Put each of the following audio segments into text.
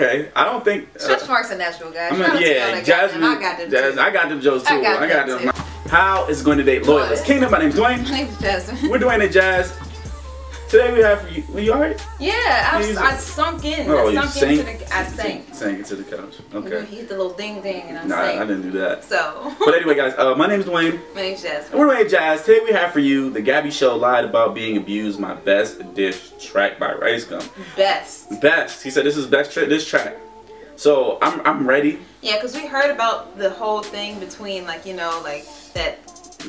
Okay, I don't think. Uh, Stretch marks are natural, guys. I Shout out mean, yeah, Jasmine. I got them. Jas- too. I got them jokes too. I got I got them. How is going to date loyalists? Loyalist. Kingdom, my name's Dwayne. My name's Jasmine. We're doing it, Jazz. Today we have for you. Are you alright? Yeah, You- I, I sunk in. Oh, I you sunk sank? into the. I sank. Sank into the couch. You Okay. hit the little ding ding and I Nah, sank. I didn't do that. So, But anyway, guys, uh, my name is Dwayne. my name's Jasmine. And we're it, Jazz. Today we have for you the Gabbie Show lied about being abused. My best diss track by Rice Gum. Best. Best. He said this is best tra- this track. So I'm I'm ready. Yeah, because we heard about the whole thing between, like, you know, like that.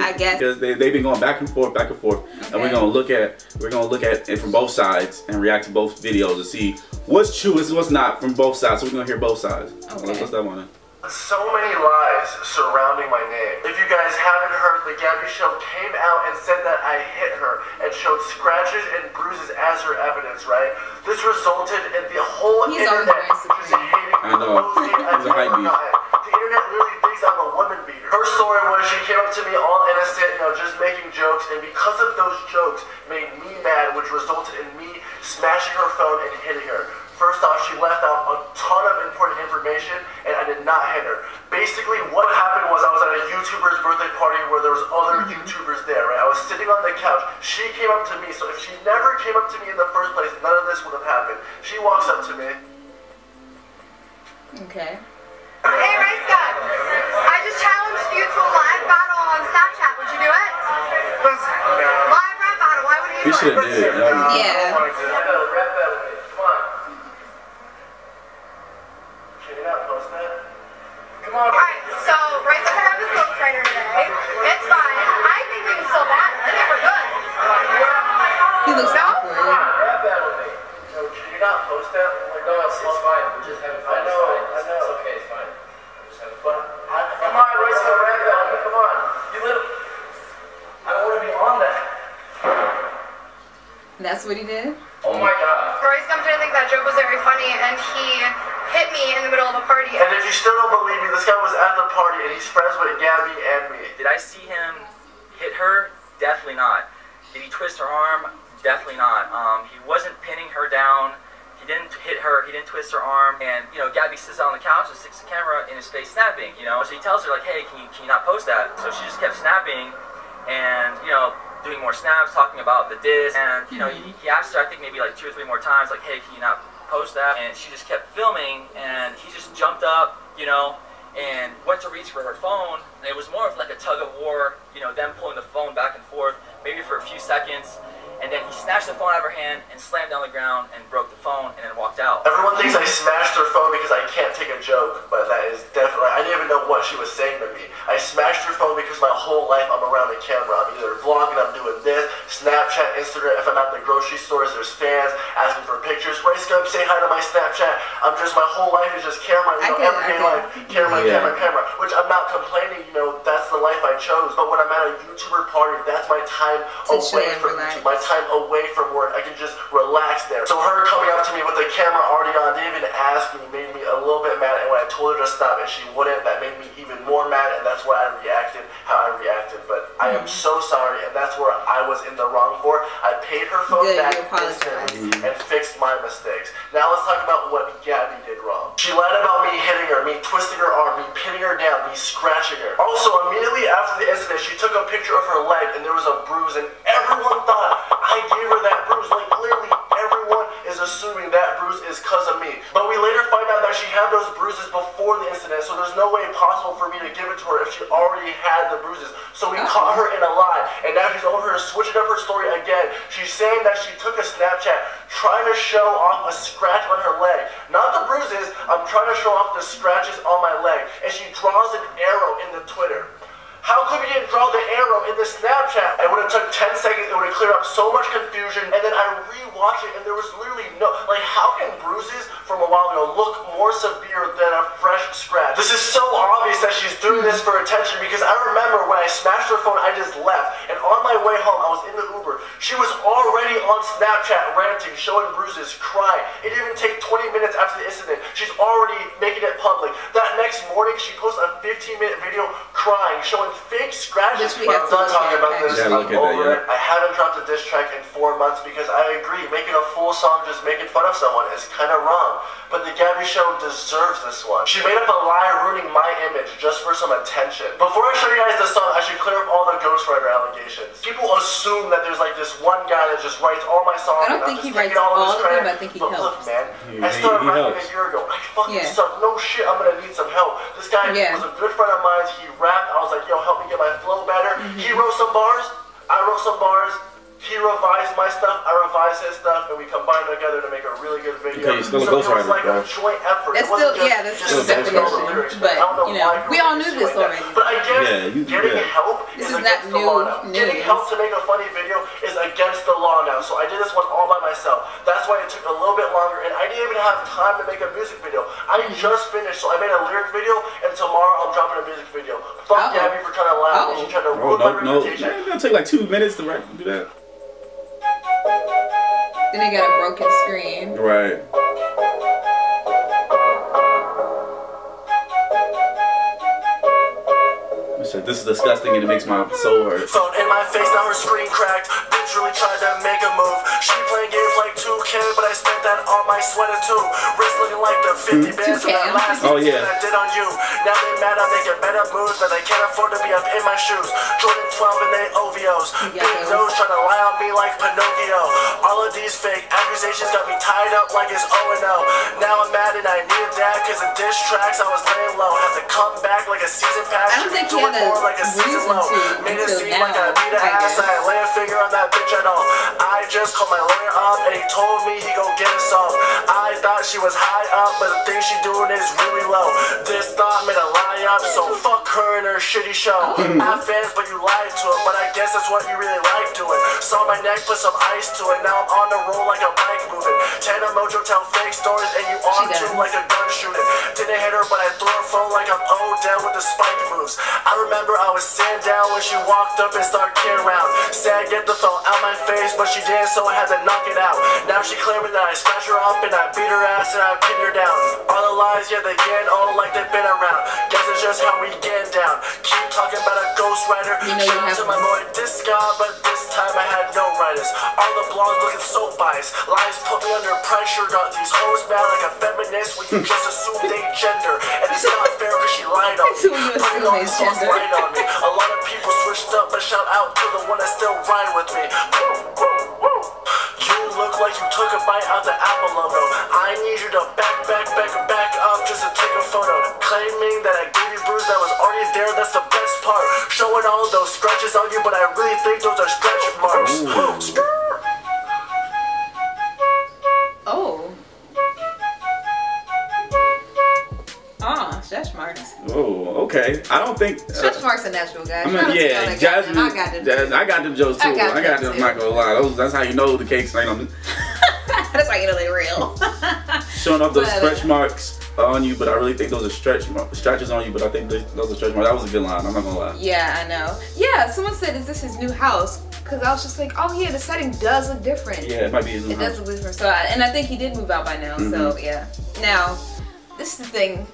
I guess. because they they've been going back and forth, back and forth, and we're gonna look at we're gonna look at it from both sides and react to both videos to see what's true and what's not from both sides. So we're gonna hear both sides. Okay. Let's, let's that one. in. So many lies surrounding my name. If you guys haven't heard, the Gabbie Show came out and said that I hit her and showed scratches and bruises as her evidence, right? This resulted in the whole He's internet over just insecure. hating I know. the most hate I've He's a hype ever beast. gotten. The internet literally thinks I'm a woman beater. Her story was she came up to me all innocent, you know, just making jokes, and because of those jokes, made me mad, which resulted in me smashing her phone and hitting her. First off, she left out a ton of important information, and I did not hit her. Basically, what happened was I was at a YouTuber's birthday party where there was other mm-hmm. YouTubers there, right? I was sitting on the couch. She came up to me, so if she never came up to me in the first place, none of this would have happened. She walks up to me. Okay. Hey, Rice Gum. I just challenged you to a live battle on Snapchat. Would you do it? Live rap battle. Why would you He do should it? have did it. That was- Yeah. Come on. Can you not post that? Come on. Alright, so Rice doesn't have his ghostwriter today. It's fine. I think we can still battle. I think we're good. He looks No? awkward. Rap battle me. No, can you not post that? Like, No, it's, it's fine. We're just having fun. I know, I know. It's okay. It's fine. We're just having But fun. Come on, raise the rap battle. Come on. You little. I want to be on that. That's what he did? Oh my god. Rice Gum didn't think that joke was very funny, and he hit me in the middle of a party. And if you still don't believe me, this guy was at the party and he's friends with Gabbie and me. Did I see him hit her? Definitely not. Did he twist her arm? Definitely not. Um, he wasn't pinning her down. He didn't hit her. He didn't twist her arm. And you know, Gabbie sits on the couch and sticks the camera in his face, snapping. You know, so he tells her like, "Hey, can you can you not post that?" So she just kept snapping, and you know, doing more snaps, talking about the diss. And you know, he, he asked her, I think maybe like two or three more times, like, "Hey, can you not post that?" And she just kept filming, and he just jumped up, you know, and went to reach for her phone. And it was more of like a tug of war, you know, them pulling the phone back and forth, maybe for a few seconds. And then he snatched the phone out of her hand and slammed down the ground and broke the phone and then walked out. Everyone thinks I smashed her phone because I can't take a joke, but that is definitely, I didn't even know what she was saying to me. I smashed her phone because my whole life I'm around a camera. I'm either vlogging, I'm doing this, Snapchat, Instagram. If I'm at the grocery stores, there's fans asking for pictures. Rice Gum, say hi to my Snapchat. I'm just, my whole life is just camera, I you know, can- everyday life. Camera, Yeah. camera, camera. Which I'm not complaining, you know, that's the life I chose. But when I'm at a YouTuber party, that's my time To away from relax. YouTube, my time away from work. I can just relax there. So her coming up to me with the camera already on, didn't even ask me, made me a little bit mad. And when I told her to stop and she wouldn't, that made me even more mad. And that's why I reacted how I reacted. But I am so sorry, and that's where I was in the wrong for. I paid her phone Good, back instantly and fixed my mistakes. Now let's talk about what Gabbie did wrong. She lied about me hitting her, me twisting her arm, me pinning her down, me scratching her. Also, immediately after the incident, she took a picture of her leg and there was a bruise, and everyone thought I gave her that bruise. Like literally, everyone is assuming that bruise is cause of me. But we later find out that she had those bruises before the incident, so there's no way possible for me to give it to her if she already had the bruises. So we oh. caught her in a lie, and now she's over here switching up her story again. She's saying that she took a Snapchat trying to show off a scratch on her leg. Not the bruises, I'm trying to show off the scratches on my leg. And she draws an arrow in the Twitter. How come you didn't draw the arrow in the Snapchat? It would have took 10 seconds, it would have cleared up so much confusion, and then I rewatched it and there was literally no, like how can bruises from a while ago look more severe than a fresh scratch? This is so obvious that she's doing this for attention because I remember when I smashed her phone, I just left, and on my way home, I was in the. She was already on Snapchat ranting, showing bruises, crying. It didn't even take 20 minutes after the incident. She's already making it public. That next morning, she posts a 15 minute video crying, showing fake scratches. Which we have I'm done talking about this. Yeah, I'm look at that, over yeah. it. I haven't dropped a diss track in four months because I agree, making a full song just making fun of someone is kind of wrong. But the Gabbie Gabbie Show deserves this one. She made up a lie ruining my image just for some attention. Before I show you guys this song, I should clear up all the ghostwriter allegations. People assume that there's like this one guy that just writes all my songs. I don't think he writes all, all this of them, credit. I think he but helps. look, man, He- I started he rapping helps. a year ago. I fucking Yeah. suck. No shit, I'm gonna need some help. This guy Yeah. was a good friend of mine. He rapped. I was like, yo, help me get my flow better. Mm-hmm. He wrote some bars. I wrote some bars. He revised my stuff, I revised his stuff, and we combined together to make a really good video. Okay, you're still a so it was ghostwriter, like bro. a joint effort. That's still- just- yeah, that's just still spit definition, the but, I don't know you know, we all knew this that. already. But I guess Yeah, you- getting yeah. help This is is against not the new law now. Getting help to make a funny video is against the law now. So I did this one all by myself. That's why it took a little bit longer, and I didn't even have time to make a music video. I just finished, so I made a lyric video, and tomorrow I'm dropping a music video. Fuck Uh-oh. Gabbie for trying to lie. Oh. She tried to Oh ruin no, my no, reputation. man, it's gonna take like two minutes to write, do that. Then they got a broken screen. Right. I said, this is disgusting and it makes my soul hurt. Phone in my face, now her screen cracked. Bitch really tried to make a move. She playing games like 2K, but I spent that on my sweater too. Wrist looking like the 50 mm-hmm. bands from that last Oh, season yeah. I did on you. Now they mad I'm making better moves, but they can't afford to be up in my shoes. Jordan 12 and they OVOs. You Big got nose trying to lie on me like Pinocchio. Of these fake accusations got me tied up like it's O and O. Now I'm mad and I needed that cause the diss tracks I was laying low. Have to come back like a season pass. I don't think he had a like a season low. to Made it seem like I now, beat a I ass. I lay a finger on that bitch at all. I just called my lawyer up and he told me he gon' get us off. I thought she was high up, but the thing she doing is really low. This thought made a lie up, so fuck her and her shitty show. I have fans, but you lied to it, but I guess that's what you really like doing. Saw my neck, put some ice to it. Now I'm on the roll like a bike moving. Tana Mongeau tell fake stories and you on to like a gun shooting. Didn't hit her, but I threw her phone like I'm old, Odell with the spike moves. I remember I was sitting down when she walked up and started kicking around. Said get the phone out my face, but she didn't, so I had to knock it out. Now she claiming that I scratched her up and I beat her ass and I pinned her down. All the lies, yeah, they getting old like they've been around. Guess it's just how we getting down. Keep talking about a ghostwriter. You know you Shout to my boy Disca, but this time I had no writers. All the blogs looking so biased. Lies put me under pressure. Got these hoes mad like a feminist when you just assume they gender. And it's not fair because she lied on me. You Putting all these songs gender. right on me. A lot of people switched up, but shout out to the one that still ride with me. You look like you took a bite out the Apple logo. I need you to back, back, back, back up just to take a photo. Claiming that I gave you bruise that was already there, that's the best part. Showing all those scratches on you, but I really think those are stretch marks. Oh. Ah, stretch marks. Oh, okay. I don't think. uh, Stretch marks are natural, guys. I mean, yeah, that got them. Jasmine. I got them. Jas- I got them jokes too. I I got got, them them. too. I'm not gonna lie. Those, that's how you know the cakes ain't on. That's why you know they real. Showing off those But, uh, stretch marks on you, but I really think those are stretch mar- stretches on you. But I think those those are stretch marks. That was a good line. I'm not gonna lie. yeah, I know. Yeah, someone said, "Is this his new house?" Because I was just like, "Oh yeah, the setting does look different." Yeah, it might be his new It does house. look different. So, I, and I think he did move out by now. So Mhm. yeah. Now, this is the thing.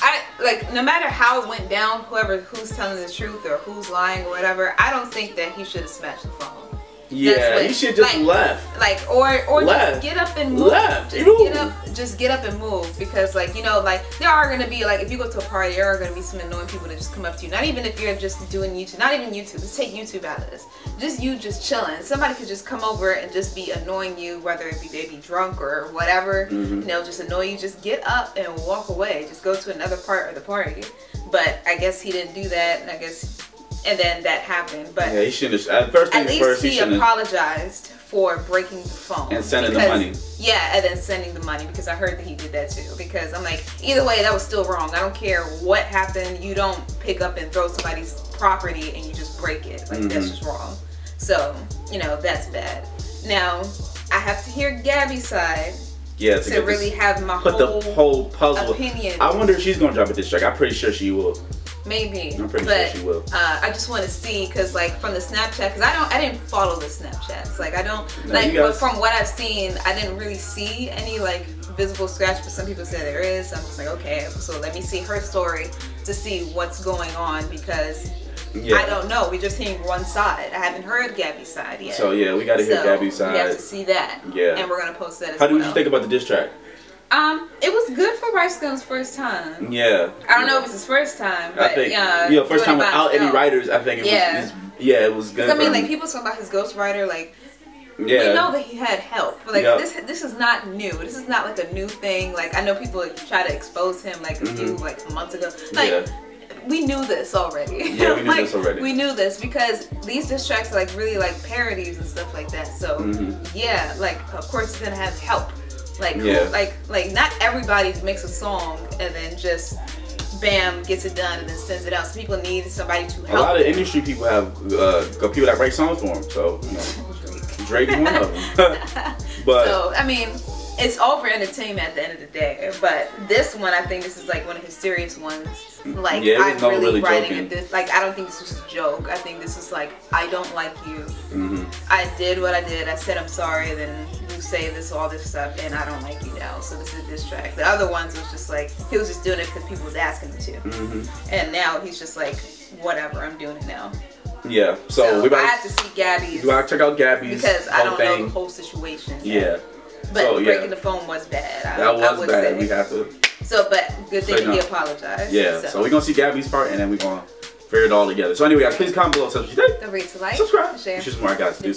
I like no matter how it went down, whoever who's telling the truth or who's lying or whatever. I don't think that he should have smashed the phone. Yeah, what- you should just like- left. Like or or Left. just get up and move. Left. Just get up. Just get up and move because like you know like there are gonna be like if you go to a party there are gonna be some annoying people that just come up to you. Not even if you're just doing YouTube. Not even YouTube. Let's take YouTube out of this. Just you just chilling. Somebody could just come over and just be annoying you, whether it be maybe drunk or whatever. Mhm. And they'll just annoy you. Just get up and walk away. Just go to another part of the party. But I guess he didn't do that. And I guess and then that happened. But Yeah, he shouldn't have. At first at least first, he he apologized for breaking the phone And sending the money. Yeah, and then sending the money because I heard that he did that too. Because I'm like, either way, that was still wrong. I don't care what happened. You don't pick up and throw somebody's property and you just break it. Like that's Mhm. just wrong. So you know that's bad. Now I have to hear Gabbie's side Yeah, to, get really this- have my put whole, the whole puzzle. opinion. I wonder if she's gonna drop a diss track. I'm pretty sure she will. Maybe, I'm pretty but sure she will. Uh, I just want to see because like from the Snapchat, because I don't, I didn't follow the Snapchats. Like I don't, No, like but guys- from what I've seen, I didn't really see any like visible scratch. But some people say there is. So I'm just like, okay, so let me see her story to see what's going on because Yeah. I don't know. We're just hearing one side. I haven't heard Gabbie's side yet. So yeah, we got to hear So, Gabbie's We have side. to see that. Yeah. And we're gonna post that as How well. did you think about the diss track? Um, it was good for Rice Gum's first time. Yeah. I don't know if it's his first time, but I think uh, yeah, first time without any writers. I think it Yeah. was. Yeah, it was good. I mean, like people talk about his ghostwriter, like yeah. we know that he had help. But, like Yep. this, this is not new. This is not like a new thing. Like I know people try to expose him like a few like months ago. Like Mm-hmm. Yeah. we knew this already. Yeah, we knew Like, this already. We knew this because these diss tracks are like really like parodies and stuff like that. So Mhm. yeah, like of course he's gonna have help. Like who- Yeah. like like not everybody makes a song and then just bam gets it done and then sends it out. So people need somebody to help. A lot of industry people have uh, people that write songs for them. So you know, Drake one of them. but So I mean, it's all for entertainment at the end of the day. But this one, I think this is like one of his serious ones. Like Yeah, I'm no really, really writing joking. at this. Like I don't think this was a joke. I think this is like I don't like you. mhm. I did what I did. I said I'm sorry. Then you say this, all this stuff, and I don't like you now. So this is this track. The other ones was just like he was just doing it because people was asking him to. Mhm. And now he's just like, whatever, I'm doing it now. yeah. So, So, we about I have to see Gabbie's you gotta check out Gabbie's because I don't thing. know the whole situation. yeah. But so, yeah. breaking the phone was bad. I, That was bad. say. We have to. So, but good thing So, he apologized. Yeah. So, we're gonna see Gabbie's part, and then we're gonna figure it all together. So anyway, guys, please comment below. Tell us what you think. Don't forget to like, Subscribe. share. It's just more guys. Do